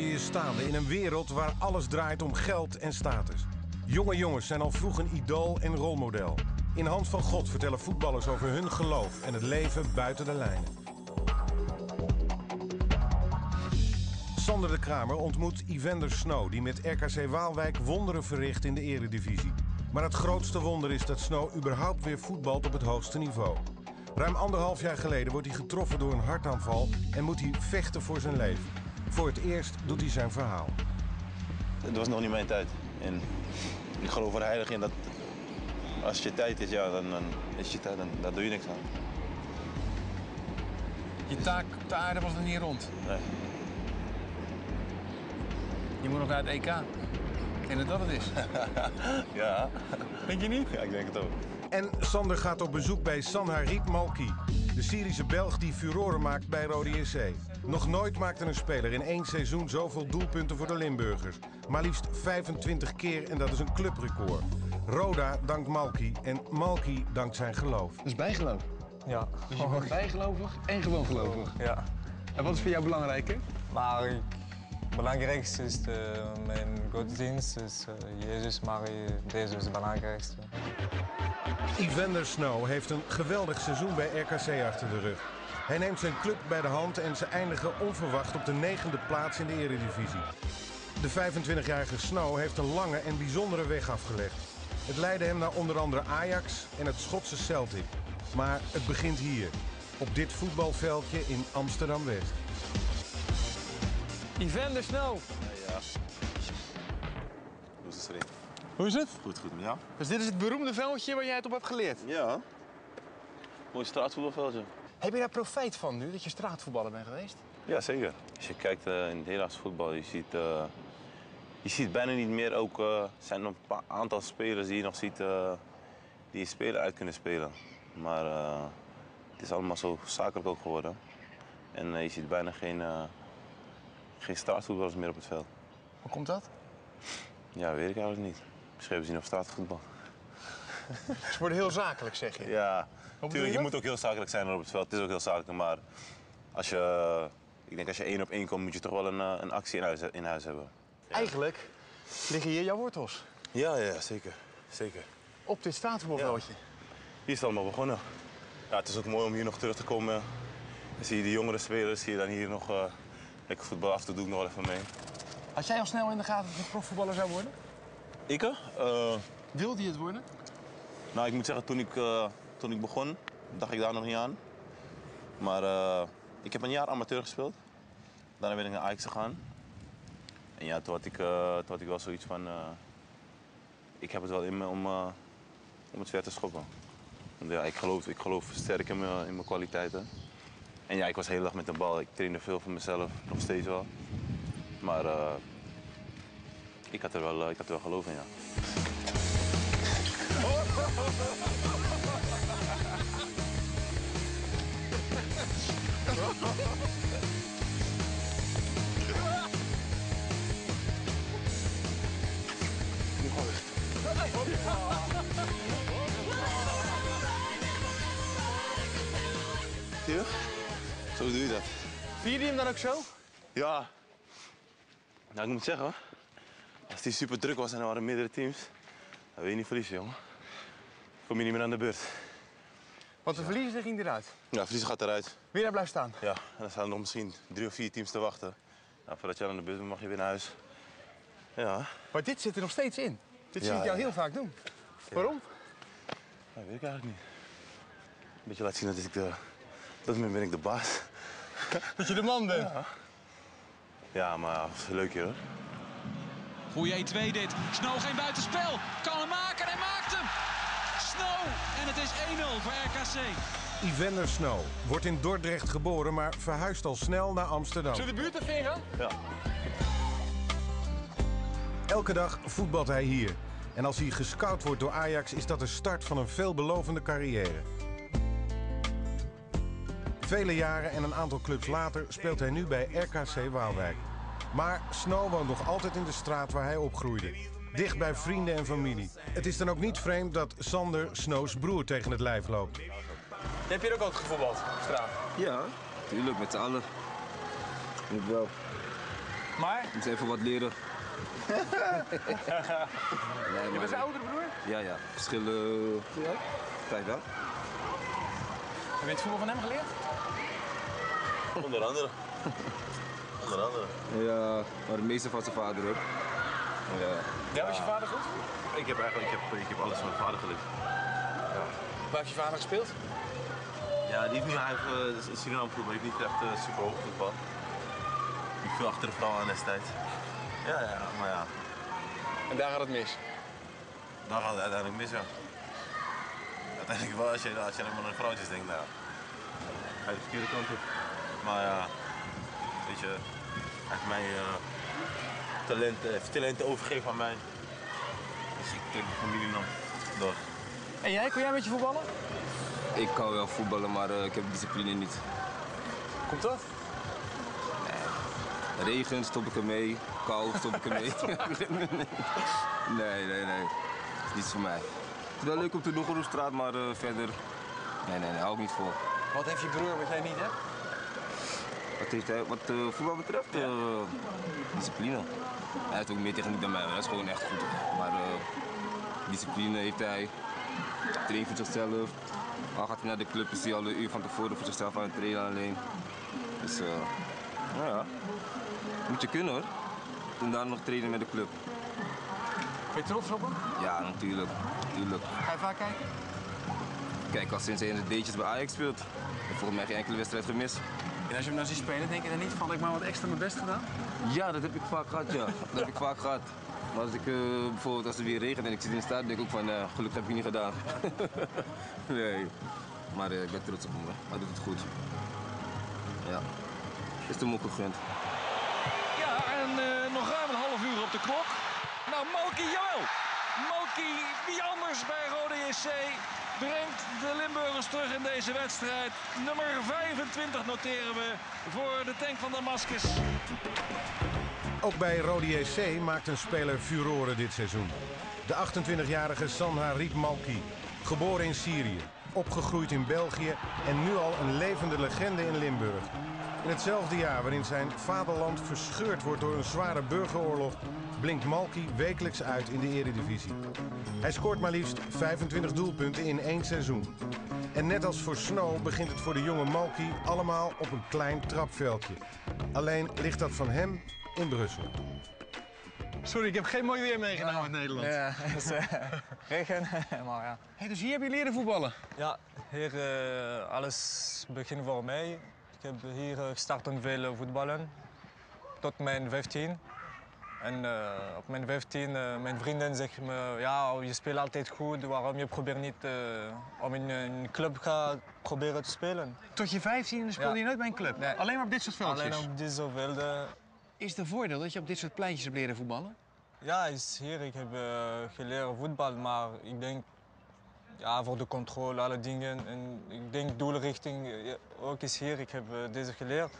je je staande in een wereld waar alles draait om geld en status? Jonge jongens zijn al vroeg een idool en rolmodel. In Hand van God vertellen voetballers over hun geloof en het leven buiten de lijnen. Sander de Kramer ontmoet Evander Snow, die met RKC Waalwijk wonderen verricht in de eredivisie. Maar het grootste wonder is dat Snow überhaupt weer voetbalt op het hoogste niveau. Ruim anderhalf jaar geleden wordt hij getroffen door een hartaanval en moet hij vechten voor zijn leven. Voor het eerst doet hij zijn verhaal. Het was nog niet mijn tijd. En ik geloof er heilig in dat als het je tijd is, ja, dan, dan is je tijd. Dan, daar doe je niks aan. Je taak op de aarde was nog niet rond. Nee. Je moet nog naar het EK. Ik denk dat dat het is. Ja. Denk je niet? ja, ik denk het ook. En Sander gaat op bezoek bij Sanharit Malki, de Syrische Belg die furoren maakt bij Rode JC. Nog nooit maakte een speler in één seizoen zoveel doelpunten voor de Limburgers. Maar liefst 25 keer en dat is een clubrecord. Roda dankt Malki en Malki dankt zijn geloof. Dat is bijgeloof. Ja. Dus je bent bijgelovig en gewoon gelovig. Ja. En wat is voor jou belangrijker? Maar ik, het belangrijkste is de, mijn godsdienst, is eh, Jezus, maar eh, deze is het belangrijkste. Evander Snow heeft een geweldig seizoen bij RKC achter de rug. Hij neemt zijn club bij de hand en ze eindigen onverwacht op de negende plaats in de eredivisie. De 25-jarige Snow heeft een lange en bijzondere weg afgelegd. Het leidde hem naar onder andere Ajax en het Schotse Celtic. Maar het begint hier, op dit voetbalveldje in Amsterdam-West. Evander Snow. Ja. Hoe is het? Hoe is het? Goed, goed. Ja? Dus dit is het beroemde veldje waar jij het op hebt geleerd. Ja. Mooi straatvoetbalveldje. Heb je daar profijt van nu, dat je straatvoetballer bent geweest? Ja, zeker. Als je kijkt eh, in het Nederlandse voetbal, je ziet, eh, je ziet bijna niet meer ook... er zijn nog een paar aantal spelers die je nog ziet uh, die een speler uit kunnen spelen. Maar het is allemaal zo zakelijk ook geworden. En je ziet bijna geen, uh, geen straatvoetballers meer op het veld. Hoe komt dat? Ja, weet ik eigenlijk niet. Misschien hebben ze niet op straatvoetbal. Ze worden heel zakelijk, zeg je. Ja, tuurlijk, je moet ook heel zakelijk zijn op het veld. Het is ook heel zakelijk, maar als je, ik denk als je één op één komt, moet je toch wel een, eh, een actie in huis, in huis hebben. Eigenlijk liggen hier jouw wortels. Ja, ja, zeker. Zeker. Op dit straatvoetbalveldje. Hier is het allemaal begonnen. Ja, het is ook mooi om hier nog terug te komen. Dan zie je de jongere spelers, zie je dan hier nog eh, lekker voetbal af en toe doe ik nog wel even mee. Had jij al snel in de gaten dat je profvoetballer zou worden? Ik? eh, Wilde je het worden? nou, ik moet zeggen, toen ik, toen ik begon, dacht ik daar nog niet aan. Maar eh, ik heb een jaar amateur gespeeld. Daarna ben ik naar Ajax gegaan. En ja, toen had ik, eh, toen had ik wel zoiets van... eh, ik heb het wel in me om, om het ver te schoppen. Ja, ik geloof, ik geloof sterk in mijn, kwaliteiten. En ja, ik was de hele dag met de bal. Ik trainde veel voor mezelf, nog steeds wel. Maar ik, had er wel, ik had er wel geloof in, ja. Zie je? Zo doe je dat. Vierde je hem dan ook zo? Ja. Nou, ik moet zeggen, hoor. als die super druk was en er waren meerdere teams, dan wil je niet verliezen, jongen. Kom je niet meer aan de beurt. Want de verliezer ging eruit. Ja, verliezen gaat eruit. Weer daar blijft staan. Ja, en dan staan er nog misschien drie of vier teams te wachten. Nou, voordat je aan de beurt bent, mag je weer naar huis. Ja, Maar dit zit er nog steeds in. Dit zie Ja, ik jou ja. heel vaak doen. Waarom? dat weet ik eigenlijk niet. Een beetje laten zien dat ik de... Dat ben ik de baas. Dat je de man bent. Ja, maar het is leuk hier, hoor. Goeie 1-2 dit. Snow geen buitenspel. Kan is 1-0 voor RKC. Evander Snow wordt in Dordrecht geboren, maar verhuist al snel naar Amsterdam. Zullen we de buurt even ingaan? Ja. Elke dag voetbalt hij hier. En als hij gescout wordt door Ajax, is dat de start van een veelbelovende carrière. Vele jaren en een aantal clubs later speelt hij nu bij RKC Waalwijk. Maar Snow woont nog altijd in de straat waar hij opgroeide. Dicht bij vrienden en familie. Het is dan ook niet vreemd dat Sander Snows broer tegen het lijf loopt. Heb je ook altijd gevoetbald op straat? Ja, tuurlijk, met z'n allen. Moet wel. Maar? Ik moest even wat leren. nee, Je bent zijn oudere broer? Ja, ja. Verschillen. Vijf jaar. Heb je het voetbal van hem geleerd? Onder andere. Onder andere. Ja, maar de meeste van zijn vader ook. Ja. Ja, was je vader goed? Ik heb eigenlijk ik heb, ik heb alles van mijn vader geleerd. Waar heeft je vader gespeeld? Ja, die heeft nu hij heeft, uh, in Suriname voetbal, heeft niet echt uh, super hoog voetbal. Die viel achter de vrouw aan destijds. Ja, ja, maar ja, En daar gaat het mis. daar gaat het uiteindelijk mis, ja. Uiteindelijk wel, als je, als je alleen maar aan vrouwtjes denkt, nou ja, ga je de verkeerde kant op. Maar ja, weet je, heeft mij uh, talent, uh, talenten overgegeven aan mij. Dus ik trek de familie dan door. En jij, kon jij een beetje voetballen? Ik kan wel voetballen, maar uh, ik heb discipline niet. Komt dat? Regen stop ik ermee, kou stop ik ermee. nee, nee, nee. Dat is niets voor mij. Het is wel leuk om te doen op straat, maar uh, verder. Nee, nee, nee, hou ik niet voor. Wat heeft je broer wat jij niet hebt? Wat, heeft hij, wat uh, voetbal betreft? Ja. Uh, discipline. Hij heeft ook meer techniek dan mij, dat is gewoon echt goed. Maar discipline heeft hij. Traint voor zichzelf. Al gaat hij naar de club, is hij al een uur van tevoren voor zichzelf aan het trainen alleen. Dus nou ja, moet je kunnen hoor. En daar nog trainen met de club. Ben je trots op hem? Ja, natuurlijk. natuurlijk. Ga je vaak kijken? Kijk, al sinds hij in de D'tjes bij Ajax speelt. Ik heb volgens mij geen enkele wedstrijd gemist. En als je hem dan ziet spelen, denk je dan niet van ik maar wat extra mijn best gedaan? Ja, dat heb ik vaak gehad, ja. dat heb ik vaak gehad. Maar als ik uh, bijvoorbeeld als het weer regent en ik zit in de stad, denk ik ook van uh, gelukkig heb ik het niet gedaan. nee. Maar uh, ik ben trots op hem, hij doet het goed. Ja. Is de moeke gegund. Ja, en uh, nog ruim een half uur op de klok. Nou, Malky, jawel. Malky, wie anders bij Rode JC, brengt de Limburgers terug in deze wedstrijd. Nummer 25 noteren we voor de tank van Damascus. Ook bij Rode JC maakt een speler furoren dit seizoen. De 28-jarige Sanha Riep Malki, geboren in Syrië, opgegroeid in België en nu al een levende legende in Limburg. In hetzelfde jaar waarin zijn vaderland verscheurd wordt door een zware burgeroorlog, blinkt Malki wekelijks uit in de eredivisie. Hij scoort maar liefst 25 doelpunten in één seizoen. En net als voor Snow begint het voor de jonge Malki allemaal op een klein trapveldje. Alleen ligt dat van hem in Brussel. Sorry, ik heb geen mooi weer meegenomen uit Nederland. Ja, het is uh, regen, maar ja. Hey, dus hier heb je leren voetballen? Ja, hier uh, alles begint voor mij. Ik heb hier gestart met veel voetballen, tot mijn 15. En uh, op mijn 15, uh, mijn vrienden zeggen me, ja, je speelt altijd goed, waarom je probeert niet om in een club gaan proberen te spelen. Tot je 15 speelde Ja. je nooit bij een club? Nee. Alleen maar op dit soort veldjes? Alleen op deze velden. Is het voordeel dat je op dit soort pleintjes hebt leren voetballen? Ja, is hier. Ik heb geleerd voetbal, maar ik denk ja, voor de controle, alle dingen. En ik denk doelrichting ook is hier. Ik heb uh, deze geleerd.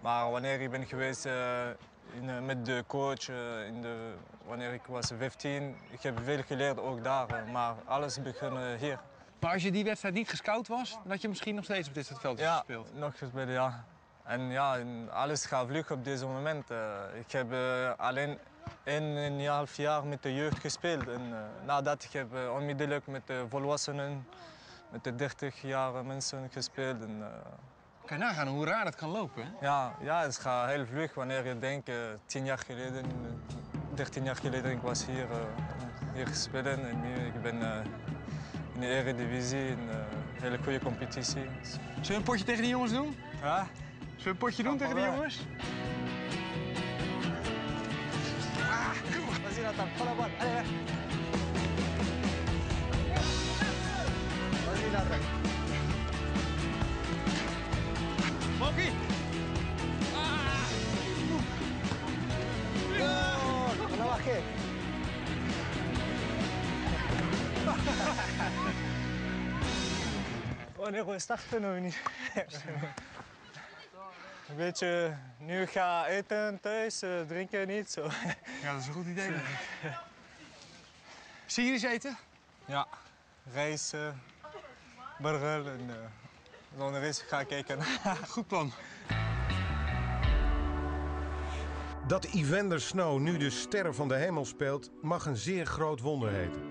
Maar wanneer ik ben geweest uh, in, uh, met de coach, in de, wanneer ik was 15, ik heb veel geleerd ook daar. maar alles begon hier. Maar als je die wedstrijd niet gescout was, dan had je misschien nog steeds op dit veldjes Ja, gespeeld. nog gespeeld, ja. En ja, alles gaat vlug op deze moment. Ik heb alleen een en een half jaar met de jeugd gespeeld. En uh, nadat ik heb uh, onmiddellijk met de volwassenen, met de 30 jaar mensen gespeeld. En, uh, Kan je nagaan hoe raar dat kan lopen, hè? ja, ja, het gaat heel vlug wanneer je denkt, tien jaar geleden, 13 jaar geleden, ik was hier, hier gespeeld en nu ik ben in de Eredivisie, in een hele goede competitie. Zullen we een potje tegen die jongens doen? Ja? Zullen we een potje doen tegen die jongens? notre follow ball. Allez, là. Vas-y, là, Een beetje, nu ga eten thuis, eh, drinken niet. Zo. Ja, dat is een goed idee. eens eten? Ja, rijst, eh, burger en uh, zonder rijst ga ik kijken. Goed plan. Dat Evander Snow nu de sterren van de hemel speelt, mag een zeer groot wonder heten.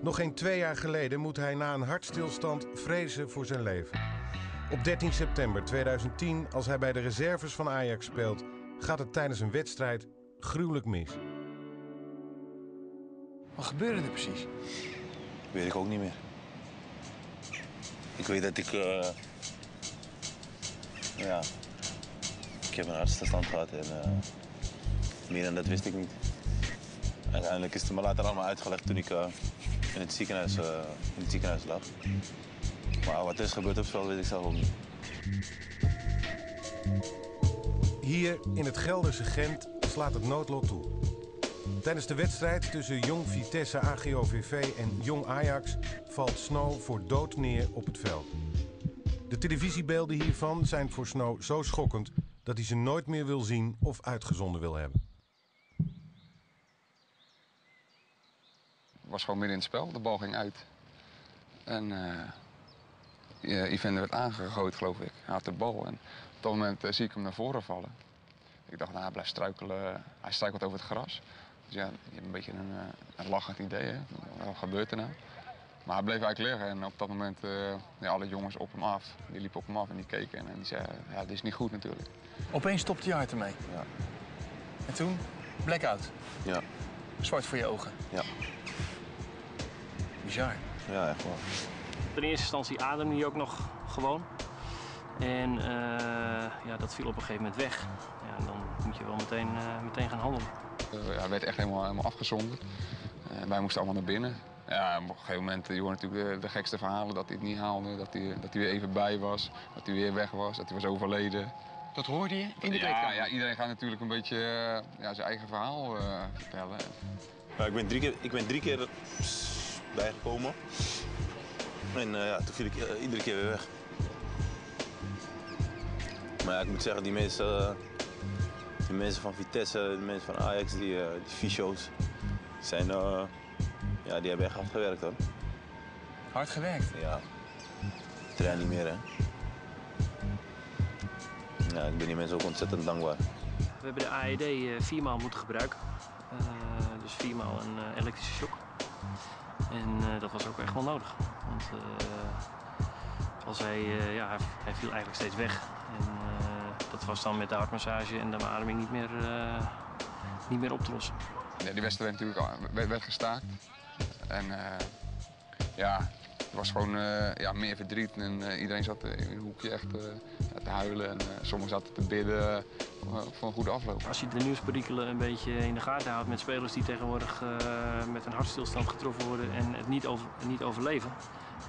Nog geen twee jaar geleden moet hij na een hartstilstand vrezen voor zijn leven. Op 13 september 2010, als hij bij de reserves van Ajax speelt, gaat het tijdens een wedstrijd gruwelijk mis. Wat gebeurde er precies? Weet ik ook niet meer. Ik weet dat ik. eh, ja. Ik heb een hartstilstand gehad en. eh, meer dan dat wist ik niet. Uiteindelijk is het me later allemaal uitgelegd toen ik eh, in, het ziekenhuis, eh, in het ziekenhuis lag. Maar wat er is gebeurd op het veld weet ik zelf ook niet. Hier in het Gelderse Gent slaat het noodlot toe. Tijdens de wedstrijd tussen Jong Vitesse AGOVV en Jong Ajax valt Snow voor dood neer op het veld. De televisiebeelden hiervan zijn voor Snow zo schokkend dat hij ze nooit meer wil zien of uitgezonden wil hebben. Het was gewoon midden in het spel. De bal ging uit. En eh Evander werd aangegooid, geloof ik. Hij had de bal. En op dat moment eh, zie ik hem naar voren vallen. Ik dacht, nou, hij blijft struikelen. Hij struikelt over het gras. Dus ja, je hebt een beetje een, eh, een lachend idee. Hè? Wat gebeurt er nou? Maar hij bleef eigenlijk liggen. En op dat moment, eh ja, alle jongens op hem af. Die liepen op hem af en die keken. En die zeiden, ja, dit is niet goed natuurlijk. Opeens stopt je hart ermee. Ja. En toen? Blackout. Ja, Zwart voor je ogen. ja, Bizar. ja, echt wel. In eerste instantie ademde hij ook nog gewoon. En eh, ja, dat viel op een gegeven moment weg. Ja, en dan moet je wel meteen, eh, meteen gaan handelen. Eh, hij werd echt helemaal, helemaal afgezonderd. Eh, wij moesten allemaal naar binnen. Ja, op een gegeven moment, je hoort natuurlijk de, de gekste verhalen dat hij het niet haalde. Dat hij, dat hij weer even bij was, dat hij weer weg was, dat hij was overleden. Dat hoorde je in de ja, ja, iedereen gaat natuurlijk een beetje ja, zijn eigen verhaal eh, vertellen. Ja, ik, ben drie keer, ik ben drie keer bijgekomen. En eh, ja, toen viel ik eh, iedere keer weer weg. Maar ja, ik moet zeggen, die mensen, eh, die mensen van Vitesse, die mensen van Ajax, die, eh die fysio's, zijn, eh, ja, die hebben echt hard gewerkt hoor. Hard gewerkt. Ja, ik train niet meer hè. Ja, ik ben die mensen ook ontzettend dankbaar. We hebben de AED viermaal moeten gebruiken. Eh, dus viermaal een elektrische shock. En eh, dat was ook echt wel nodig. Want eh, als hij, eh, ja, hij, viel eigenlijk steeds weg. En eh, dat was dan met de hartmassage en de beademing niet meer, niet meer op te lossen. Ja, die wedstrijd natuurlijk werd, gestaakt. En ja, was gewoon eh, ja, meer verdriet. En eh, iedereen zat in een hoekje echt eh, ja, te huilen. En eh, sommigen zaten te bidden eh, voor een goede afloop. Als je de nieuwsperikelen een beetje in de gaten houdt met spelers die tegenwoordig eh, met een hartstilstand getroffen worden en het niet, over, niet overleven,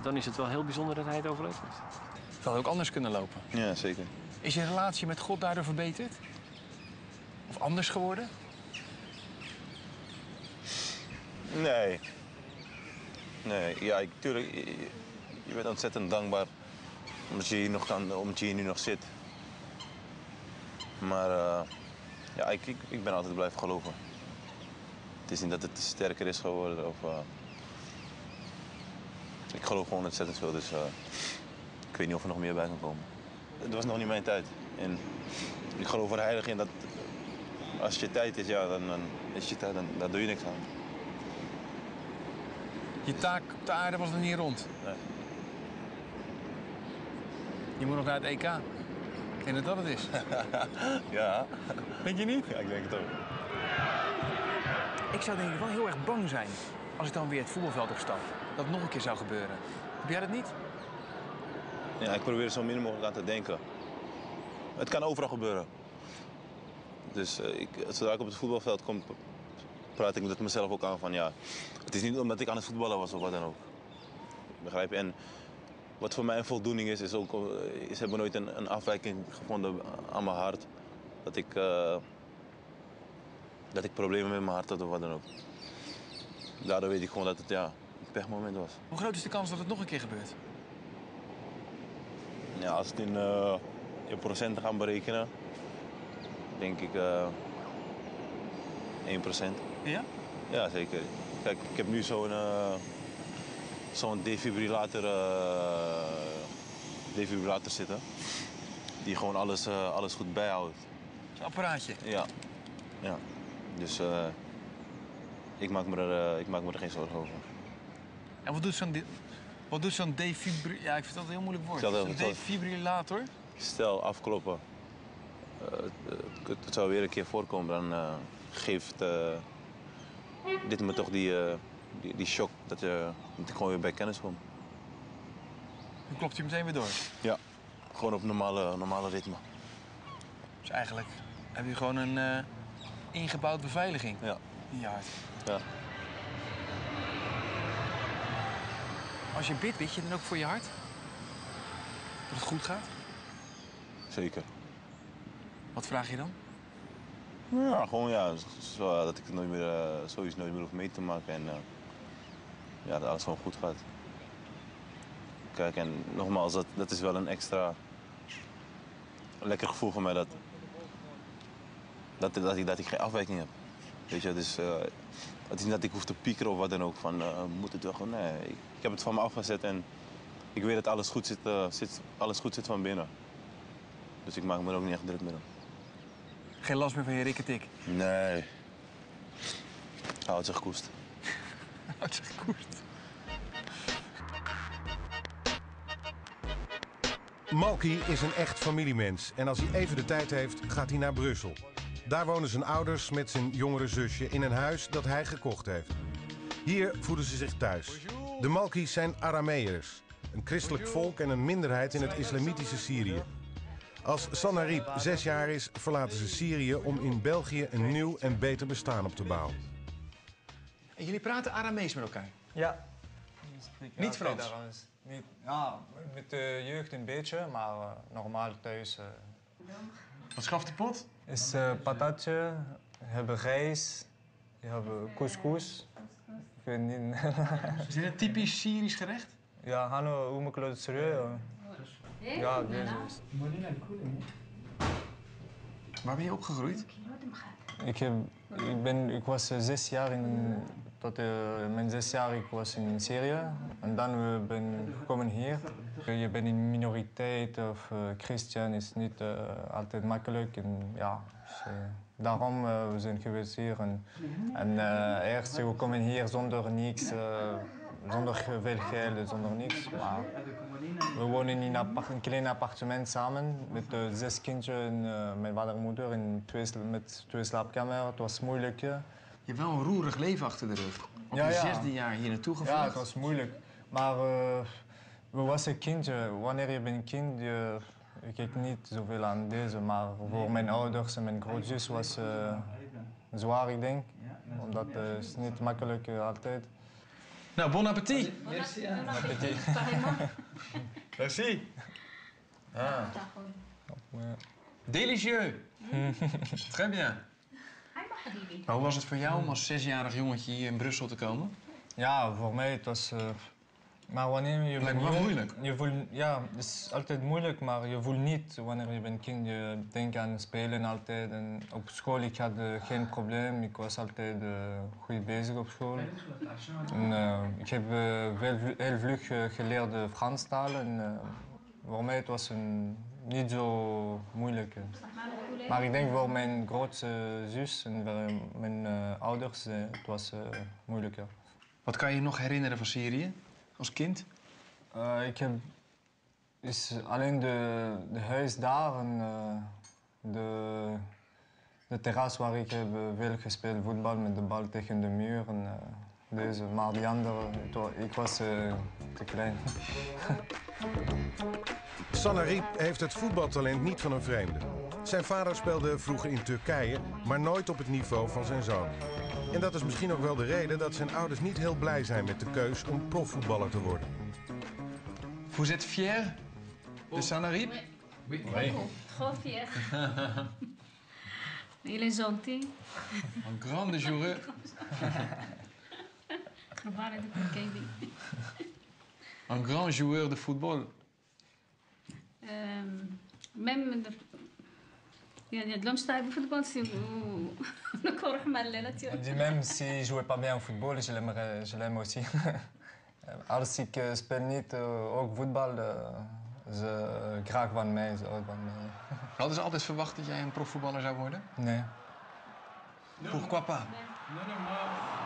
dan is het wel heel bijzonder dat hij het overleefd heeft. Het had ook anders kunnen lopen. Ja, zeker. Is je relatie met God daardoor verbeterd? Of anders geworden? Nee. Nee, ja, ik, tuurlijk, je, bent ontzettend dankbaar omdat je hier, nog omdat je hier nu nog zit. Maar eh, ja, ik, ik, ben altijd blijven geloven. Het is niet dat het sterker is geworden of... eh, ik geloof gewoon ontzettend veel, dus eh, ik weet niet of er nog meer bij kan komen. Het was nog niet mijn tijd. En ik geloof er heilig in dat als je tijd is, ja, dan, dan is je tijd, dan, dan doe je niks aan. Je taak op de aarde was nog niet rond. Nee. Je moet nog naar het EK. Ik denk dat dat het is. Ja. Denk je niet? Ja, ik denk het ook. Ik zou denk ik wel heel erg bang zijn als ik dan weer het voetbalveld opstap. Dat het nog een keer zou gebeuren. Heb jij dat niet? Ja, ik probeer er zo min mogelijk aan te denken. Het kan overal gebeuren. Dus eh, ik, zodra ik op het voetbalveld kom, praat ik met mezelf ook aan van ja, het is niet omdat ik aan het voetballen was of wat dan ook. Begrijp je? En wat voor mij een voldoening is, is ook, eh, ze hebben nooit een, een afwijking gevonden aan mijn hart. Dat ik, eh, dat ik problemen met mijn hart had of wat dan ook. Daardoor weet ik gewoon dat het ja, een pechmoment was. Hoe groot is de kans dat het nog een keer gebeurt? Ja, als het in, eh, in procenten gaan berekenen, denk ik eh 1 Ja? Ja, zeker. Kijk, ik heb nu zo'n eh, zo'n defibrillator, eh, defibrillator zitten. Die gewoon alles, eh, alles goed bijhoudt. Zo'n apparaatje. Ja. Ja. Dus ik, maak me er, ik maak me er geen zorgen over. En wat doet zo'n wat doet zo'n defibri... Ja, ik vind dat een heel moeilijk woord. Defibrillator? Stel, afkloppen. Eh, het, het, zou weer een keer voorkomen, dan eh, geeft eh, dit me toch die, eh, die, die shock dat, je, dat ik gewoon weer bij kennis kom. Dan klopt hij meteen weer door. Ja, gewoon op normale, normale ritme. Dus eigenlijk heb je gewoon een eh, ingebouwd beveiliging Ja. in je hart. Ja. Als je bidt, bid je dan ook voor je hart? Dat het goed gaat? Zeker. Wat vraag je dan? Ja, gewoon ja, zo, dat ik nooit meer, eh, zoiets nooit meer hoef mee te maken en eh, ja, dat alles gewoon goed gaat. Kijk, en nogmaals, dat, dat is wel een extra lekker gevoel voor mij dat, dat, dat, ik, dat ik geen afwijking heb. Weet je, dus eh, het is niet dat ik hoef te piekeren of wat dan ook van moet het wel gewoon. Nee, ik, heb het van me afgezet en ik weet dat alles goed zit, zit, alles goed zit van binnen. Dus ik maak me ook niet echt druk mee om. Geen last meer van je rikketik. Nee. Houdt zich koest. Houdt zich koest. Malky is een echt familiemens en als hij even de tijd heeft, gaat hij naar Brussel. Daar wonen zijn ouders met zijn jongere zusje in een huis dat hij gekocht heeft. Hier voelen ze zich thuis. De Malki's zijn Arameërs, een christelijk volk en een minderheid in het islamitische Syrië. Als Sanarib zes jaar is, verlaten ze Syrië om in België een nieuw en beter bestaan op te bouwen. En jullie praten Aramees met elkaar? Ja. Niet Frans? Niet, ja, met de jeugd een beetje, maar eh, normaal thuis. eh, Wat schaft de pot? is eh, patatje, we hebben rijst, we hebben couscous. Ik weet niet. Is dit een typisch Syrisch gerecht? ja, hallo, hoe moet ik dat serieus? Ja, deze. Waar ben je opgegroeid? Ik, heb, ik, ben, ik was eh, zes jaar in, tot eh, mijn zes jaar ik was in Syrië. En dan we ben gekomen hier. Je bent een minoriteit of eh, christen is niet eh, altijd makkelijk. En, ja, dus, eh, daarom uh, we zijn geweest hier. En, en eh, eerst we komen hier zonder niks, eh, zonder veel geld, zonder niks. Maar we wonen in een, klein appartement samen met eh, zes kinderen en eh, mijn vader en moeder in twee, met twee slaapkamers. Het was moeilijk. ja. Je hebt wel een roerig leven achter de rug. Op Ja, je ja. zesde jaar hier naartoe gevlucht. Ja, het was moeilijk. Maar eh, we was een kindje. Wanneer je bent een kind, je, kijkt niet zoveel aan deze. Maar voor mijn ouders en mijn grootzus was eh zwaar, ik denk. Omdat het is niet makkelijk eh, altijd. Nou, bon appétit. Appétit. Merci. Ah. Ja. Délicieux. Très bien. Maar hoe was het voor jou om als zesjarig jongetje hier in Brussel te komen? Ja, voor mij het was. eh, maar wanneer je Lijkt me wel moeilijk. Je voelt, ja, het is altijd moeilijk, maar je voelt niet wanneer je bent kind. Je denkt aan spelen altijd. En op school ik had eh, geen probleem. Ik was altijd eh, goed bezig op school. En, eh, ik heb vlu- heel vlug geleerd de Frans taal. En, voor mij het was een, niet zo moeilijk. Maar ik denk voor mijn grootste zus en mijn ouders, het was moeilijker. Wat kan je nog herinneren van Syrië als kind? Eh, ik heb is alleen de, de huis daar en eh, de, de terras waar ik heb eh, veel gespeeld voetbal met de bal tegen de muur. En, eh, deze, maar die andere, ik was te klein. Sanarib heeft het voetbaltalent niet van een vreemde. Zijn vader speelde vroeger in Turkije, maar nooit op het niveau van zijn zoon. En dat is misschien ook wel de reden dat zijn ouders niet heel blij zijn met de keus om profvoetballer te worden. Vous êtes fier de Sanarib? Oui. Trop fier. Il est gentil. Een grande joueur. Gebarre de Kevin. Een grand joueur de football. Euh, même de... يعني لو مش تعرفوا فوتبول سي نكون روح مع الليلة On dit même si je jouais pas bien au football, je l'aimerais, je l'aime aussi. Als ik eh, speel niet eh, ook voetbal, eh, ze graag van mij, ze ook van mij. Hadden ze altijd verwacht dat jij een profvoetballer zou worden? Nee. Pourquoi pas Non, non, moi,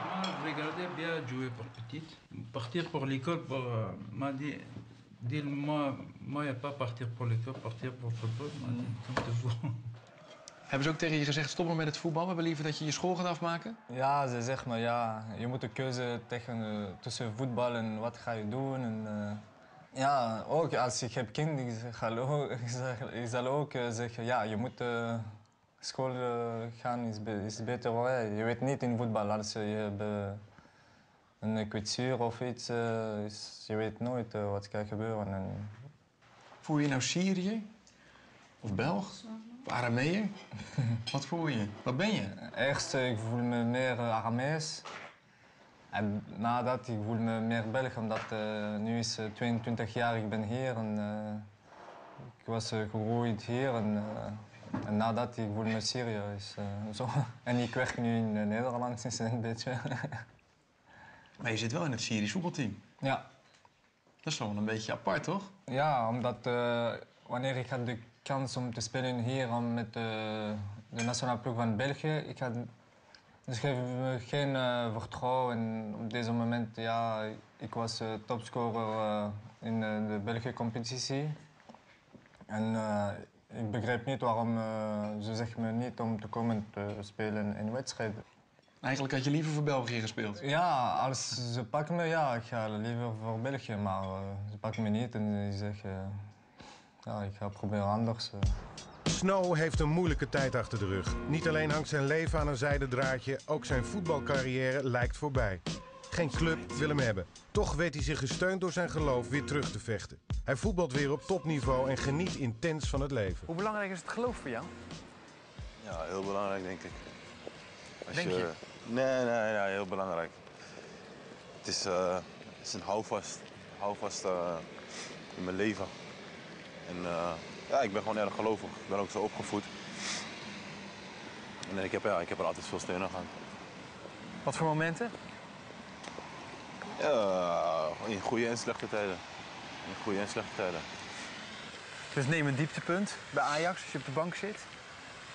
moi, je regardais bien jouer pour petite. Partir pour l'école, pour, euh, m'a dit, dit, moi, moi, il a pas partir pour l'école, partir pour le football. M'a dit, comme tu veux. Hebben ze ook tegen je gezegd, stop maar met het voetbal, we hebben liever dat je je school gaat afmaken? Ja, ze zegt me, ja, je moet een keuze tegen, eh, tussen voetbal en wat ga je doen. En, eh, ja, ook als ik heb kind, ik zal ook, ik zal, ik zal ook eh, zeggen, ja, je moet school gaan, is, be- is beter hoor. Je weet niet in voetbal, als je hebt eh, een kwetsuur of iets, is, je weet nooit wat kan gebeuren. En, Voel je nou Syrië? Of Belg? Of Arameer? Wat voel je? Wat ben je? Eerst eh, ik voel me meer eh, Aramees. En nadat ik voel me meer Belg, omdat eh, nu is eh, 22 jaar, ik ben hier en ik was eh, gegroeid hier. En, en nadat ik voel me eh, zo. En ik werk nu in Nederland sinds een beetje. Maar je zit wel in het Syrisch voetbalteam. ja. Dat is wel een beetje apart, toch? Ja, omdat wanneer ik had de kans om te spelen hier om met eh, de nationale ploeg van België, ik had, dus geef me geen eh, vertrouwen. En op deze moment, ja, ik was eh, topscorer in de Belgische competitie. En ik begrijp niet waarom ze zeggen me niet om te komen te spelen in wedstrijden. Eigenlijk had je liever voor België gespeeld. Ja, als ze pakken me, ja, ik ga liever voor België. Maar ze pakken me niet en ze zeggen, ja, ik ga proberen anders. eh. Snow heeft een moeilijke tijd achter de rug. Niet alleen hangt zijn leven aan een zijden draadje, ook zijn voetbalcarrière lijkt voorbij. Geen club wil hem hebben. Toch weet hij zich gesteund door zijn geloof weer terug te vechten. Hij voetbalt weer op topniveau en geniet intens van het leven. Hoe belangrijk is het geloof voor jou? Ja, heel belangrijk denk ik. Als Denk je? Nee, nee, nee, heel belangrijk. Het is, eh, het is een houvast, houvast eh, in mijn leven. En eh, ja, ik ben gewoon erg gelovig. Ik ben ook zo opgevoed. En ik heb, ja, ik heb er altijd veel steun aan gehad. Wat voor momenten? Ja, in goede en slechte tijden. In goede en slechte tijden. Dus neem een dieptepunt bij Ajax als je op de bank zit.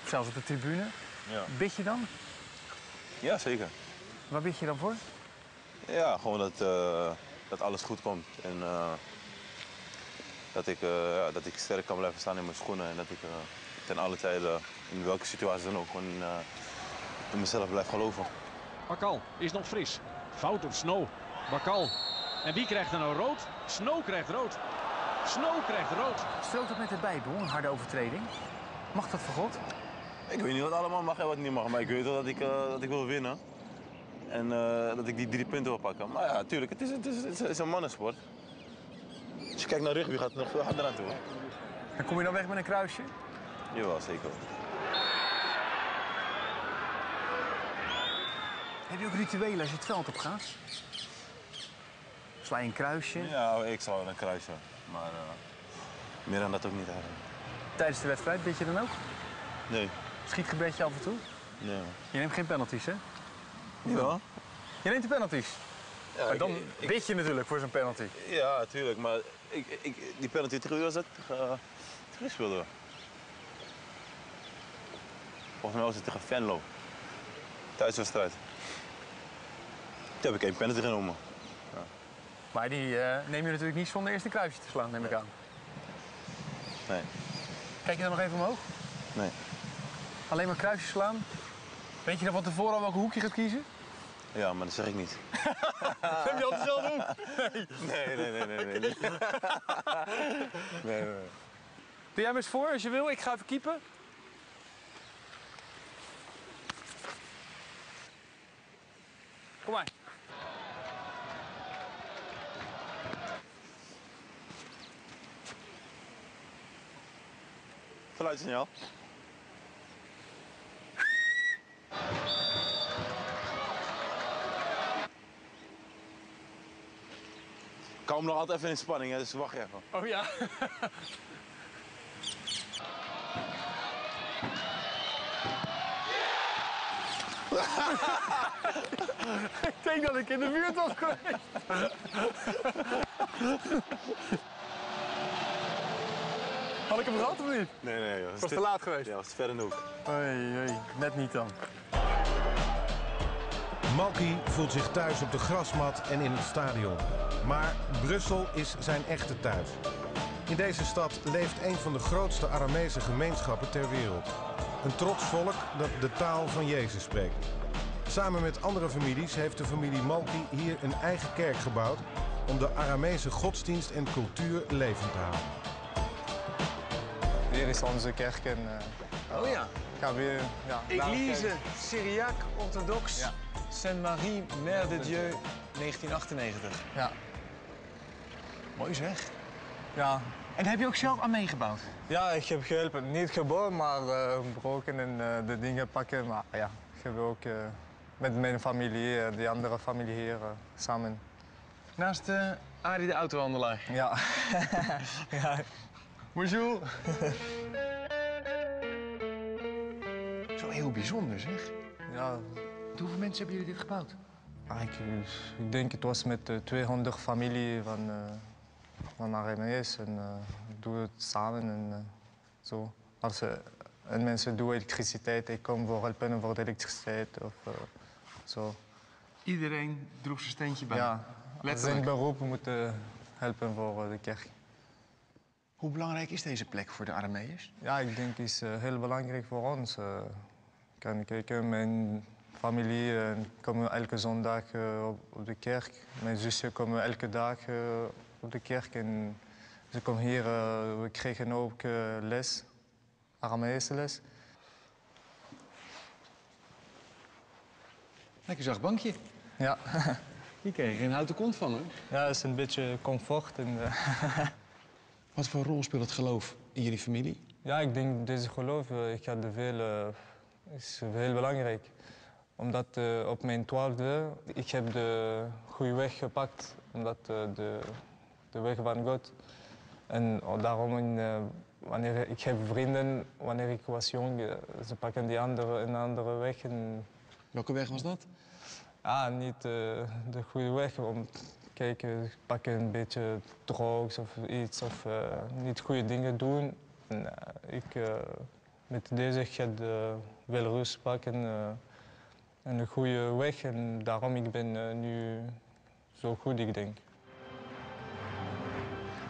Of zelfs op de tribune. Ja. Bid je dan? Ja, zeker. Waar bid je dan voor? Ja, gewoon dat, eh, dat alles goed komt. En eh, dat, ik, eh, ja, dat ik sterk kan blijven staan in mijn schoenen. En dat ik eh, ten alle tijden, in welke situatie dan ook, gewoon eh, in mezelf blijf geloven. Bakal is nog fris. Fout op Snow. Bakal. En wie krijgt er nou rood? Snow krijgt rood. Snow krijgt rood. Strookt dat met de Bijbel, een harde overtreding? Mag dat voor God? Ik weet niet wat allemaal mag en wat niet mag, maar ik weet wel dat ik, eh, dat ik wil winnen. En eh, dat ik die drie punten wil pakken. Maar ja, natuurlijk, het is, het is, het is, het is een mannensport. Als je kijkt naar rugby gaat het nog veel harder aan toe. Dan kom je dan weg met een kruisje? Jawel, zeker. Heb je ook rituelen als je het veld op gaat? Sla je een kruisje? Ja, ik zou wel een kruisje. Maar eh, meer dan dat ook niet eigenlijk. Tijdens de wedstrijd bid je dan ook? Nee. Schietgebedje af en toe? Nee. Je neemt geen penalties, hè? Ja. Je neemt de penalties? Ja, maar dan ik- bid je natuurlijk voor zo'n penalty. Ja, natuurlijk. Maar ik, ik, die penalty wie was tegen wie speelden we? Volgens mij was het tegen Venlo. Thuiswedstrijd. Toen heb ik één penalty genomen. Maar die eh, neem je natuurlijk niet zonder eerst een kruisje te slaan, neem ik aan. Nee. Kijk je dan nog even omhoog? Nee. Alleen maar kruisjes slaan? Weet je dan van tevoren al welke hoek je gaat kiezen? Ja, maar dat zeg ik niet. Heb je altijd dezelfde hoek? Nee, nee, nee, nee. nee, nee. nee, nee. Doe jij me eens voor als je wil? Ik ga even keepen. Kom maar. Geluidssignaal. Hou hem nog altijd even in spanning, hè, dus wacht even. Oh ja. ik denk dat ik in de buurt was geweest. Had ik hem gehad of niet? Nee, nee. joh. Was te laat geweest? Ja, was te ver in de hoek. Oei, oei, net niet dan. Malky voelt zich thuis op de grasmat en in het stadion. Maar Brussel is zijn echte thuis. In deze stad leeft een van de grootste Aramese gemeenschappen ter wereld. Een trots volk dat de taal van Jezus spreekt. Samen met andere families heeft de familie Malky hier een eigen kerk gebouwd om de Aramese godsdienst en cultuur levend te houden. Hier is onze kerk en uh, oh ja. gaan weer ja, Église Syriac orthodox Ja. Sainte-Marie Mère de Dieu 1998. Ja. Mooi zeg. Ja. En heb je ook zelf aan meegebouwd? Ja, ik heb geholpen. Niet gebouwd, maar uh, gebroken en uh, de dingen pakken. Maar ja, ik heb ook uh, met mijn familie, de andere familie hier, samen. Naast Arie de autohandelaar? Ja. ja. Bonjour. Zo heel bijzonder zeg. Ja. Hoeveel mensen hebben jullie dit gebouwd? Ah, ik, ik, denk het was met uh, 200 familie van, uh, van Aramees en uh, doe het samen en uh, zo. Als, en mensen doen elektriciteit, ik kom voor helpen voor de elektriciteit of zo. Iedereen droeg zijn steentje bij? Ja, letterlijk. Zijn beroep moeten helpen voor de kerk. Hoe belangrijk is deze plek voor de Arameërs? Ja, ik denk het is heel belangrijk voor ons. kan kijken, mijn familie uh, komen elke zondag uh, op, de kerk. Mijn zusje komen elke dag uh, op de kerk. En ze komen hier, we kregen ook les, Arameese les. Lekker zacht bankje. Ja. Hier kreeg je een houten kont van, hoor. Ja, dat is een beetje comfort. En, Wat voor rol speelt het geloof in jullie familie? Ja, ik denk deze geloof, ik ga de veel, is heel belangrijk omdat uh, op mijn twaalfde, ik heb de goede weg gepakt. Omdat uh, de, de weg van God. En daarom, in, uh, wanneer ik heb vrienden, wanneer ik was jong, ze pakken die andere, een andere weg. En... Welke weg was dat? Ah, niet de goede weg. Om kijken, pakken een beetje drugs of iets. Of niet goede dingen doen. En, ik, met deze wel rust pakken en een goede weg. En daarom ik ben uh, nu zo goed, ik denk.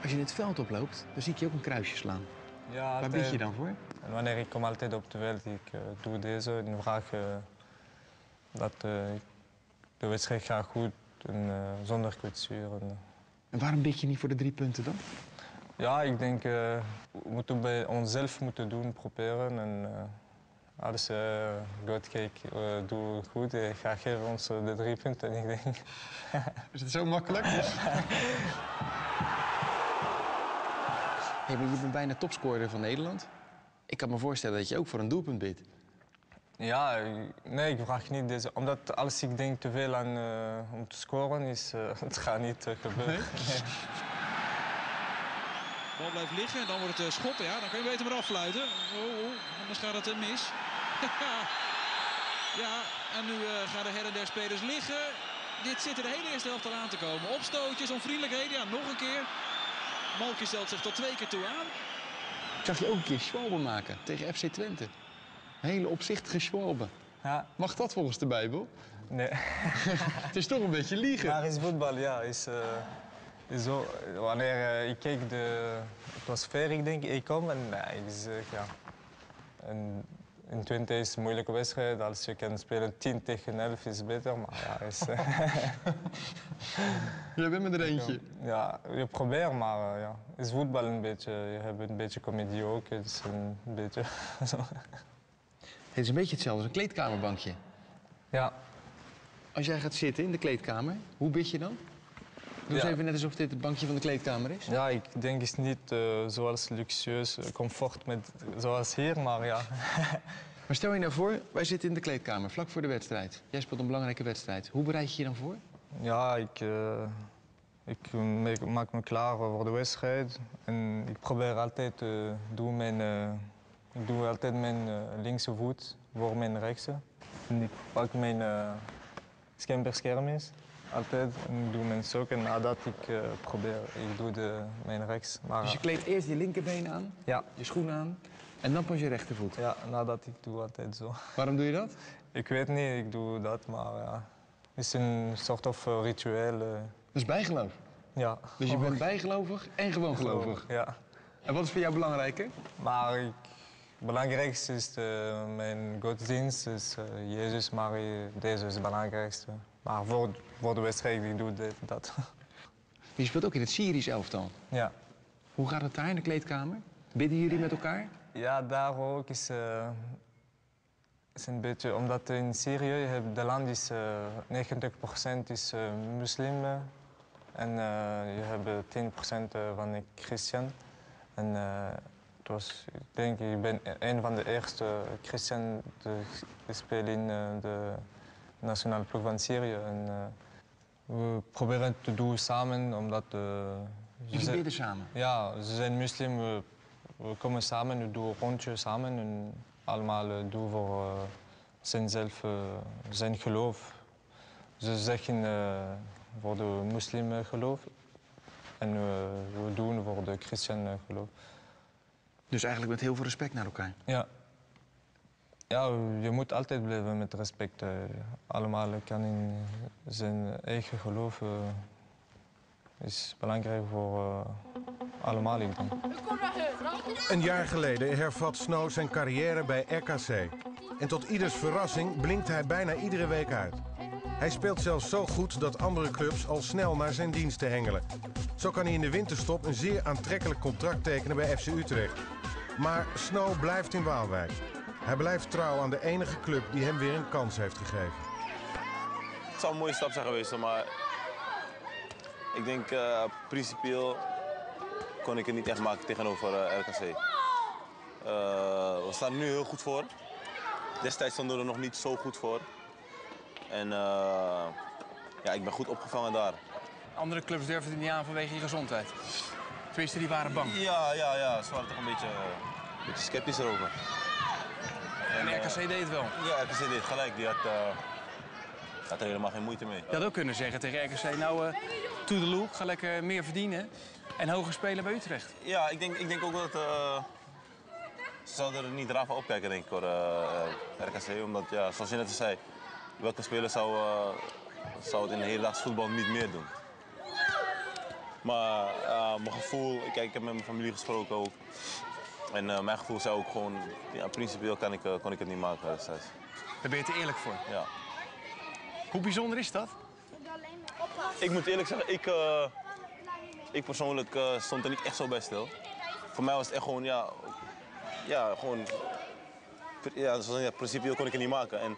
Als je in het veld oploopt, dan zie ik je ook een kruisje slaan. Ja, Waar bid je dan voor? En wanneer ik kom altijd op de veld, ik uh, doe deze en vraag uh, dat de wedstrijd gaat goed en zonder kwetsuur. En, en waarom bid je niet voor de drie punten dan? Ja, ik denk we moeten bij onszelf moeten doen, proberen. En, alles uh, God, kijk, uh, doe goed. Ik ga geven ons uh, de drie punten, ik denk. Is het zo makkelijk? hey, maar je bent bijna topscorer van Nederland. Ik kan me voorstellen dat je ook voor een doelpunt bidt. Ja, nee, ik vraag niet deze. Omdat als ik denk te veel aan om te scoren, is het gaat niet gebeuren. Nee? Bal blijft liggen en dan wordt het schoppen. Ja, dan kun je beter maar affluiten. Oh, oh, anders gaat het mis. ja, en nu uh, gaan de her en der spelers liggen. Dit zit er de hele eerste helft al aan te komen. Opstootjes, onvriendelijkheden. Ja, nog een keer. Malky stelt zich tot twee keer toe aan. Ik zag je ook een keer schwalben maken tegen FC Twente. Hele opzichtige schwalben. Ja. Mag dat volgens de Bijbel? Nee. het is toch een beetje liegen. Maar is voetbal, ja. Is, uh, is zo, wanneer uh, ik keek de atmosfeer, ik denk, ik kom en nee, ik zeg ja. En, in Twente is het een moeilijke wedstrijd. Als je kan spelen 10 tegen 11 is beter, maar ja, is... Jij bent met er eentje. Ja, je probeert, maar uh, ja, is voetbal een beetje... Je hebt een beetje comedie ook, het is een beetje... het is een beetje hetzelfde als een kleedkamerbankje. Ja. Als jij gaat zitten in de kleedkamer, hoe bid je dan? Doe eens Ja. even net alsof dit het bankje van de kleedkamer is. Ja, ik denk het is niet uh, zoals luxueus, uh, comfort met, zoals hier, maar ja. Maar stel je nou voor, wij zitten in de kleedkamer, vlak voor de wedstrijd. Jij speelt een belangrijke wedstrijd. Hoe bereid je je dan voor? Ja, ik, uh, ik maak me klaar voor de wedstrijd. En ik probeer altijd te doen mijn, eh, ik doe altijd mijn eh, linkse voet voor mijn rechtse. En ik pak mijn uh, altijd en ik doe mijn sok. En nadat ik eh, probeer, ik doe de, mijn rechts. Maar, Dus je kleedt eerst je linkerbeen aan, ja. je schoenen aan en dan pas je rechtervoet. Ja, nadat ik doe altijd zo. Waarom doe je dat? Ik weet niet, ik doe dat, maar ja. is een soort of eh, ritueel. Dat is bijgeloof. ja. Dus je bent bijgelovig en gewoon gelovig. Ja. En wat is voor jou belangrijker? Maar ik, het belangrijkste is eh, mijn godsdienst, is Jezus, Marie, deze is het belangrijkste. Maar voor, voor de wedstrijd, ik doe dit, dat. Je speelt ook in het Syrisch elftal. Ja. Hoe gaat het daar in de kleedkamer? Bidden jullie met elkaar? Ja, daar ook is, eh, is een beetje, omdat in Syrië je hebt, de land is eh 90% is eh, moslim en je hebt 10% van de christen. En het was, ik denk, ik ben een van de eerste christen die spelen in de nationale ploeg van Syrië. En, eh, we proberen het te doen samen, omdat... eh, ze Jullie zijn- samen? ja, ze zijn moslim. We, we komen samen, we doen een rondje samen. En allemaal eh, doen voor zijn zelf, zijn geloof. Ze zeggen voor de moslim eh, geloof. En we doen voor de christen geloof. Dus eigenlijk met heel veel respect naar elkaar. Ja. Ja, je moet altijd blijven met respect. eh. allemaal kan in zijn eigen geloof. eh, is belangrijk voor eh, allemaal. Een jaar geleden hervat Snow zijn carrière bij RKC. En tot ieders verrassing blinkt hij bijna iedere week uit. Hij speelt zelfs zo goed dat andere clubs al snel naar zijn diensten hengelen. Zo kan hij in de winterstop een zeer aantrekkelijk contract tekenen bij FC Utrecht. Maar Snow blijft in Waalwijk. Hij blijft trouw aan de enige club die hem weer een kans heeft gegeven. Het zou een mooie stap zijn geweest, maar ik denk eh principieel kon ik het niet echt maken tegenover eh, RKC. Eh, we staan er nu heel goed voor. Destijds stonden we er nog niet zo goed voor. En eh, ja, ik ben goed opgevangen daar. Andere clubs durfden het niet aan vanwege je gezondheid. Tenminste, die waren bang. Ja, ja, ja. Ze waren toch een beetje, een beetje sceptisch erover. En eh, RKC deed het wel. Ja, RKC deed het gelijk. Die had, eh, had er helemaal geen moeite mee. Je had ook kunnen zeggen tegen RKC, nou, uh, toedeloe, ga lekker meer verdienen en hoger spelen bij Utrecht. Ja, ik denk, ik denk ook dat eh, ze zouden er niet raar van opkijken, denk ik, hoor, eh, RKC. Omdat, ja, zoals je net zei, welke speler zou, eh, zou het in de hedendaagse voetbal niet meer doen? Maar eh, mijn gevoel, kijk, ik heb met mijn familie gesproken ook. En eh, mijn gevoel zei ook gewoon, ja, principieel kan ik, eh, kon ik het niet maken destijds. Daar ben je te eerlijk voor. Ja. Hoe bijzonder is dat? Ik moet eerlijk zeggen, ik, eh, ik persoonlijk stond er niet echt zo bij stil. Voor mij was het echt gewoon, ja, ja gewoon, ja, zoals in principe kon ik het niet maken. En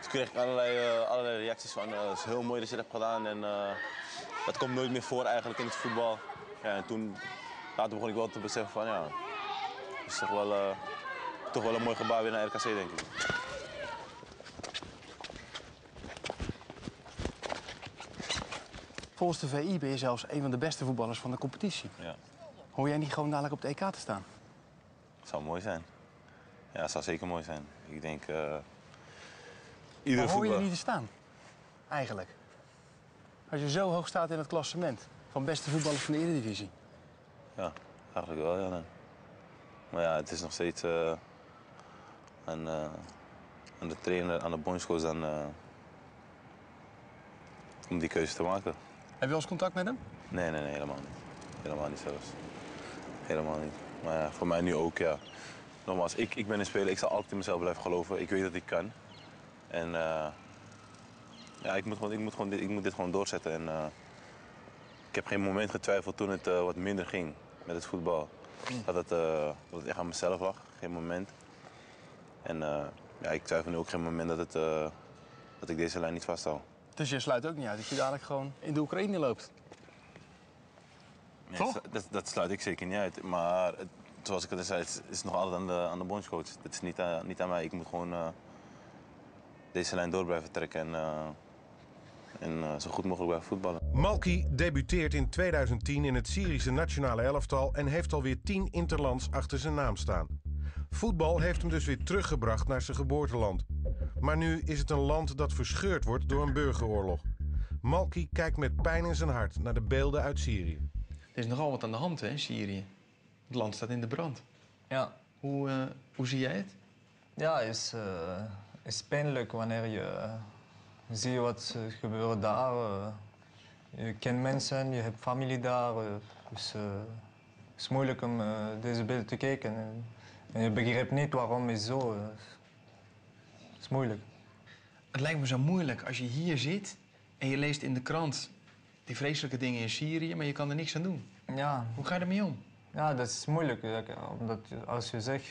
toen kreeg ik allerlei, allerlei reacties van, het is heel mooi dat je dat hebt gedaan en dat komt nooit meer voor eigenlijk in het voetbal. Ja, en toen, later begon ik wel te beseffen van, ja, het is toch wel, eh, toch wel een mooi gebaar weer naar RKC, denk ik. Volgens de VI ben je zelfs een van de beste voetballers van de competitie. Ja. Hoor jij niet gewoon dadelijk op het EK te staan? Het zou mooi zijn. Ja, het zou zeker mooi zijn. Ik denk, eh iedere maar hoor je niet te staan? Eigenlijk. Als je zo hoog staat in het klassement van beste voetballers van de Eredivisie. Ja, eigenlijk wel, ja. dan. Maar ja, het is nog steeds eh, aan, eh, aan de trainer, aan de bondscoach dan, eh, om die keuze te maken. Heb je wel eens contact met hem? Nee, nee, nee, helemaal niet. Helemaal niet zelfs. Helemaal niet. Maar ja, voor mij nu ook, ja. Nogmaals, ik, ik ben een speler, ik zal altijd in mezelf blijven geloven. Ik weet dat ik kan. En eh, ja, ik moet, gewoon, ik, moet gewoon dit, ik moet dit gewoon doorzetten. En, eh, ik heb geen moment getwijfeld toen het eh, wat minder ging met het voetbal. Dat, het, eh, dat het echt aan mezelf lag, geen moment. En eh, ja, ik twijfel nu ook geen moment dat, het, eh, dat ik deze lijn niet vasthoud. Dus je sluit ook niet uit dat je dadelijk gewoon in de Oekraïne loopt. Nee, Toch? Dat, dat, sluit ik zeker niet uit. Maar het- zoals ik al zei, het is nog altijd aan de, aan de bondscoach. Het is niet, aan- niet aan mij. Ik moet gewoon deze lijn door blijven trekken en, en eh, zo goed mogelijk blijven voetballen. Malki debuteert in 2010 in het Syrische nationale elftal en heeft alweer 10 interlands achter zijn naam staan. Voetbal heeft hem dus weer teruggebracht naar zijn geboorteland. Maar nu is het een land dat verscheurd wordt door een burgeroorlog. Malki kijkt met pijn in zijn hart naar de beelden uit Syrië. Er is nogal wat aan de hand hè, in Syrië. Het land staat in de brand. Ja. Hoe, eh, hoe zie jij het? Ja, het is, eh, is pijnlijk wanneer je, zie wat gebeurt daar. eh. je kent mensen, je hebt familie daar. eh, dus eh, het is moeilijk om deze beelden te kijken. En, en je begrijpt niet waarom is zo. Het is moeilijk. Het lijkt me zo moeilijk als je hier zit en je leest in de krant die vreselijke dingen in Syrië, maar je kan er niks aan doen. Ja. Hoe ga je ermee om? Ja, dat is moeilijk. Omdat als je zegt,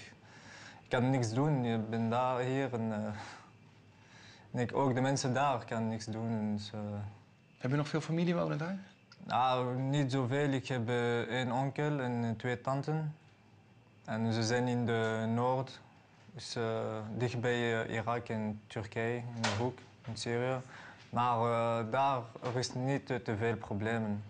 ik kan niks doen, je bent daar, hier. En, en ik, ook de mensen daar kan niks doen. En dus, eh, Heb je nog veel familie wonen daar? nou, niet zoveel. Ik heb eh, één onkel en eh, twee tanten. En ze zijn in de noord, dus uh, dicht bij Irak en Turkije, in de hoek, in Syrië. Maar daar er is niet te, te veel problemen.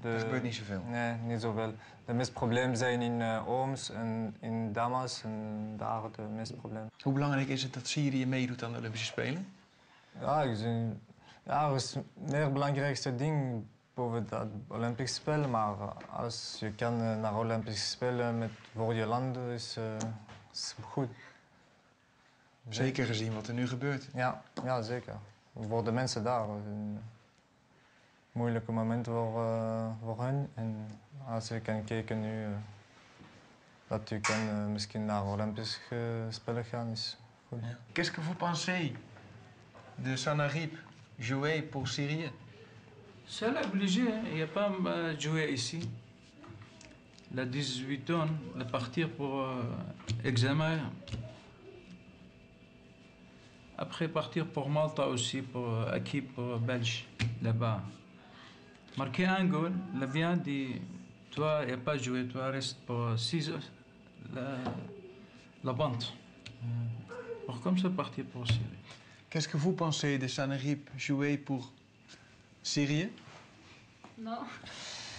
De, Er gebeurt niet zoveel? Nee, niet zoveel. De meeste problemen zijn in uh, Ooms en in Damas en daar de meeste problemen. Hoe belangrijk is het dat Syrië meedoet aan de Olympische Spelen? Ja, ik ja, is meer belangrijkste ding boven dat Olympische Spelen. Maar als je kan uh, naar Olympische Spelen met voor je land, is, uh, is goed. Zeker gezien wat er nu gebeurt. Ja, ja zeker. Voor de mensen daar. Een moeilijke moment voor, uh, voor hen. En als je kan kijken nu, uh, dat je kan misschien naar Olympische Spelen gaan, is goed. Ja. Qu'est-ce que vous pensez de Sanarib jouer pour Syrie C'est obligé, il n'y a pas euh, jouer ici. La 18 tonnes, de partir pour euh, examen. Après partir pour Malta aussi, pour euh, équipe belge, là-bas. Marquer un goal, la vient dit, toi, il n'y a pas joué, toi, reste pour 6 la, la bande. Pour comme ça partir pour Syrie? Qu'est-ce que vous pensez de Sanarib jouer pour Syrie Non.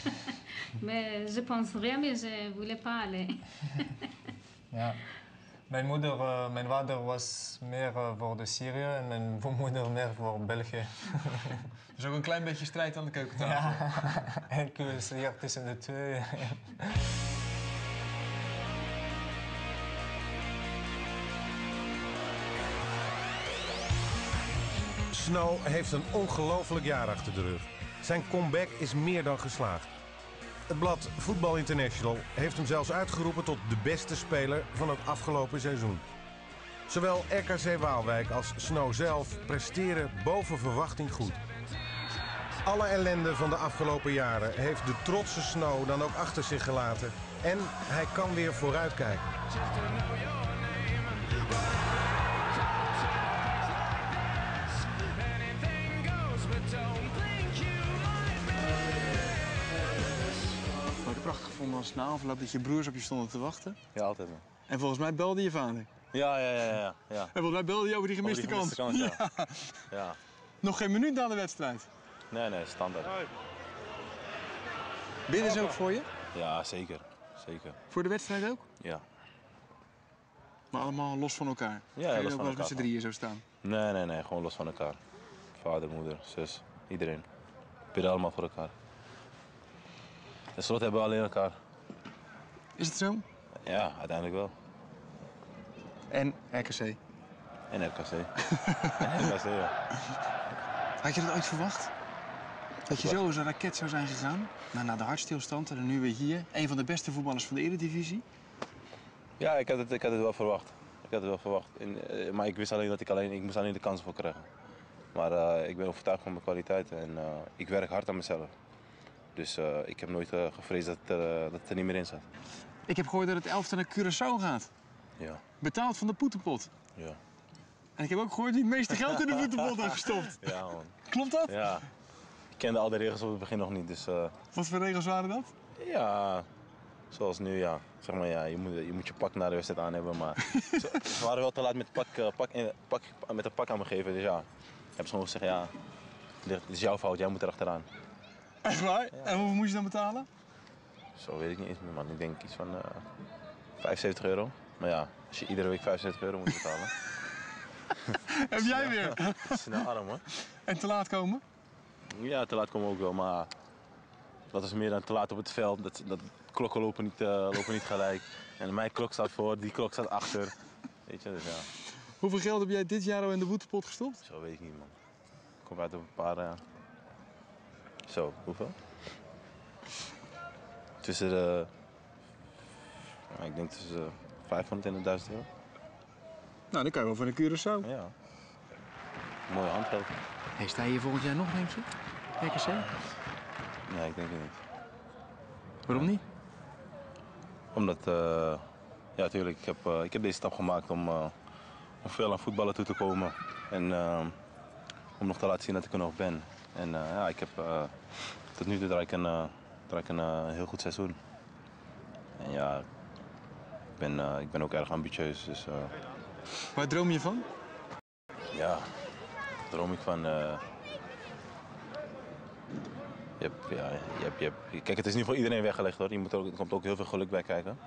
mais je pense rien, mais je ne voulais pas aller. ja. Mijn moeder, uh, mijn vader was meer uh, voor de Syrië en mijn moeder meer voor België. dus ook een klein beetje strijd aan de keukentafel. Ja, en hier tussen de twee. Snow heeft een ongelooflijk jaar achter de rug. Zijn comeback is meer dan geslaagd. Het blad Voetbal International heeft hem zelfs uitgeroepen tot de beste speler van het afgelopen seizoen. Zowel RKC Waalwijk als Snow zelf presteren boven verwachting goed. Alle ellende van de afgelopen jaren heeft de trotse Snow dan ook achter zich gelaten. En hij kan weer vooruitkijken. Gevonden als na afloop dat je broers op je stonden te wachten. Ja, altijd man. En volgens mij belde je vader. Ja, ja, ja, ja. ja. En volgens mij belde je over die gemiste, over die gemiste kans. kans ja. ja. Nog geen minuut na de wedstrijd. Nee, nee, standaard. Bidden ze ook voor je? Ja, zeker. zeker. Voor de wedstrijd ook? Ja. Maar allemaal los van elkaar? Ja, je los ook van wel met elkaar. z'n drieën zo staan? Nee, nee, nee, gewoon los van elkaar. Vader, moeder, zus, iedereen. Bidden allemaal voor elkaar. Ten slotte hebben we alleen elkaar. Is het zo? Ja, uiteindelijk wel. En RKC? En RKC. en RKC, ja. Had je dat ooit verwacht? Dat je zo als een raket zou zijn gegaan? Nou, na de hartstilstand en nu weer hier. Een van de beste voetballers van de Eredivisie. Ja, ik had het, ik had het wel verwacht. Ik had het wel verwacht. En, uh, maar ik wist alleen dat ik alleen, ik moest alleen de kans voor krijgen. Maar uh, ik ben overtuigd van mijn kwaliteiten en uh, ik werk hard aan mezelf. Dus uh, ik heb nooit uh, gevreesd dat, uh, dat het er niet meer in zat. Ik heb gehoord dat het elftal naar Curaçao gaat. Ja. Betaald van de poetenpot. Ja. En ik heb ook gehoord dat het meeste geld in de poetenpot heeft gestopt. Ja, man. Klopt dat? Ja. Ik kende al de regels op het begin nog niet, dus... Wat voor regels waren dat? Ja, zoals nu, ja. Zeg maar, ja, je moet je, moet je pak naar de wedstrijd aan hebben, maar... ze, waren wel te laat met, pak, pak, pak, met een pak aan me geven, dus ja. Ik heb ze gewoon gezegd, ja, dit is jouw fout, jij moet erachteraan. Echt waar? Ja. En hoeveel moest je dan betalen? Zo weet ik niet eens meer, man. Ik denk iets van uh, 75 euro. Maar ja, als je iedere week 75 euro moet betalen. Heb jij weer? Dat is een arm, hoor. En te laat komen? Ja, te laat komen ook wel, maar dat is meer dan te laat op het veld. Dat, dat klokken lopen niet, uh, lopen niet gelijk. En mijn klok staat voor, die klok staat achter. Weet je, dus ja. Hoeveel geld heb jij dit jaar al in de woetepot gestopt? Zo weet ik niet, man. kom uit op een paar... eh, Zo, hoeveel? Tussen de... ja, ik denk tussen de 500 en de 1000 euro. Nou, dan kan je wel voor een Curaçao. Ja. Mooie handgeld. Hey, sta je hier volgend jaar nog, denk je? RKC? Nee, ik denk het niet. Waarom niet? Omdat, eh, ja, natuurlijk, ik heb, eh, ik heb deze stap gemaakt om, eh, om veel aan voetballen toe te komen. En om nog te laten zien dat ik er nog ben. En eh, ja, ik heb eh, tot nu toe draai ik een, draai ik een heel goed seizoen. En ja, ik ben, ik ben ook erg ambitieus. Dus Waar droom je van? ja, daar droom ik van. je hebt, ja, je hebt, je hebt, kijk, het is niet voor iedereen weggelegd hoor. Je moet er, ook, er komt ook heel veel geluk bij kijken.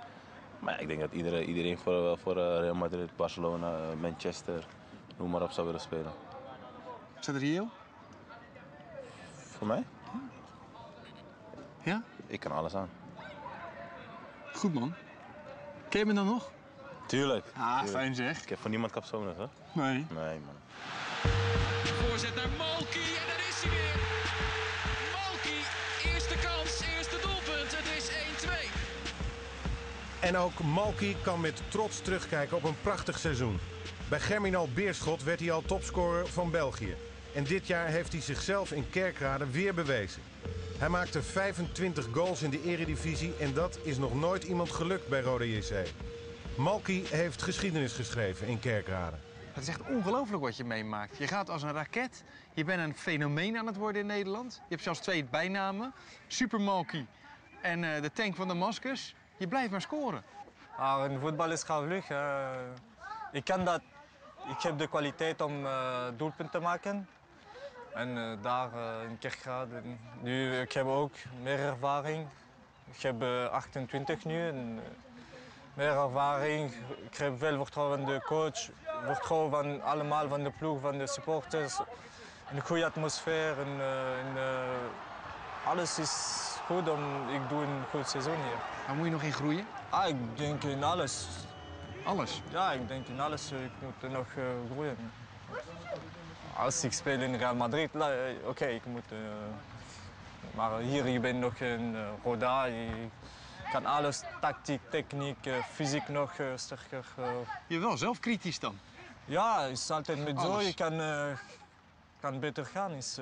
Maar ja, ik denk dat iedereen, iedereen voor, voor Real Madrid, Barcelona, Manchester, noem maar op, zou willen spelen. Is dat reëel? Voor mij? Ja? Ik kan alles aan. Goed, man. Ken je me dan nog? Tuurlijk. Ah, tuurlijk. fijn zeg. Ik heb voor niemand capsones hoor. Nee. Nee man. Voorzet naar Malky en daar is hij weer. Malky, eerste kans, eerste doelpunt. Het is 1-2. En ook Malky kan met trots terugkijken op een prachtig seizoen. Bij Germinal Beerschot werd hij al topscorer van België. En dit jaar heeft hij zichzelf in Kerkrade weer bewezen. Hij maakte 25 goals in de eredivisie en dat is nog nooit iemand gelukt bij Rode JC. Malky heeft geschiedenis geschreven in Kerkrade. Het is echt ongelooflijk wat je meemaakt. Je gaat als een raket. Je bent een fenomeen aan het worden in Nederland. Je hebt zelfs twee bijnamen. Super Malky en eh, de tank van Damascus. Je blijft maar scoren. Maar in voetbal is vlug. eh. ik kan dat. Ik heb de kwaliteit om eh doelpunten te maken. En eh, daar eh, in Kerkrade. Nu, ik heb ook meer ervaring. Ik heb eh, 28 nu. En, eh, meer ervaring. Ik heb veel vertrouwen in de coach. Vertrouwen van allemaal, van de ploeg, van de supporters. Een goede atmosfeer. En, eh, en, eh, alles is goed. Om, ik doe een goed seizoen hier. Waar moet je nog in groeien? Ah, ik denk in alles. Alles? Ja, ik denk in alles. Ik moet nog eh, groeien. Als ik speel in Real Madrid, la- eh, oké, ik moet... eh, maar hier, ik ben nog in eh, Roda. Ik kan alles, tactiek, techniek, fysiek nog sterker. Je bent wel zelf kritisch dan? Ja, het is altijd met zo. Je kan, kan beter gaan. Is,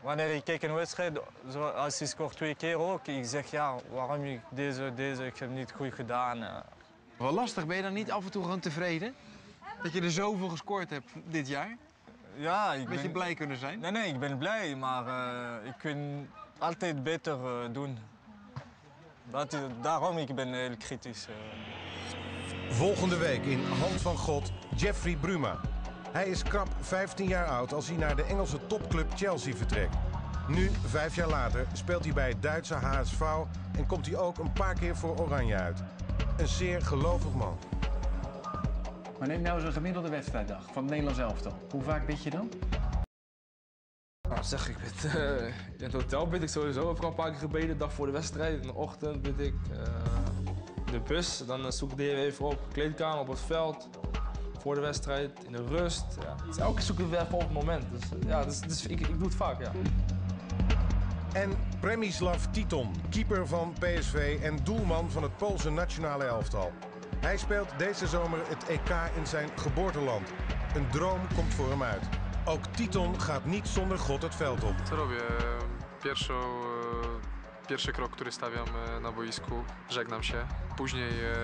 wanneer ik kijk een wedstrijd, zoals je scoort twee keer ook, ik zeg ja, waarom ik deze, deze, ik heb niet goed gedaan. Wel lastig, ben je dan niet af en toe gewoon tevreden? Dat je er zoveel gescoord hebt dit jaar? Ja, ik Beetje ben... blij kunnen zijn? Nee, nee, ik ben blij, maar eh, ik kan altijd beter eh, doen. Dat daarom ik ben heel kritisch. eh. Volgende week in Hand van God Jeffrey Bruma. Hij is krap 15 jaar oud als hij naar de Engelse topclub Chelsea vertrekt. Nu, vijf jaar later, speelt hij bij het Duitse HSV en komt hij ook een paar keer voor Oranje uit. Een zeer gelovig man. Maar neem nou eens een gemiddelde wedstrijddag van het Nederlands elftal. Hoe vaak bid je dan? Nou zeg, ik bid, eh, in het hotel bid ik sowieso. Heb ik al een paar keer gebeden, dag voor de wedstrijd. In de ochtend bid ik. eh, de bus, dan eh, zoek ik de Heer even op. Kleedkamer, op het veld. Voor de wedstrijd, in de rust. Ja. Dus elke keer zoek ik het weer even op het moment. Dus ja, dus, dus ik, ik doe het vaak, ja. En Premislav Titon, keeper van PSV en doelman van het Poolse nationale elftal. Hij speelt deze zomer het EK in zijn geboorteland. Een droom komt voor hem uit. Ook Titon gaat niet zonder God het veld op. Co robię? Pierwszą, e, pierwszy krok, który stawiam e, na boisku, żegnam się. Później, e,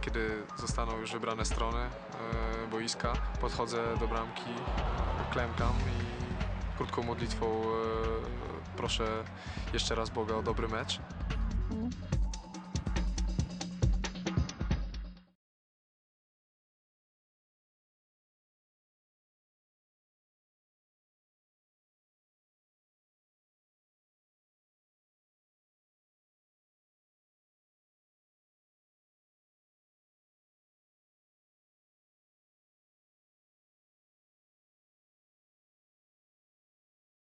kiedy zostaną już wybrane strony boiska, podchodzę do bramki, klękam i krótką modlitwą proszę jeszcze raz Boga o dobry mecz.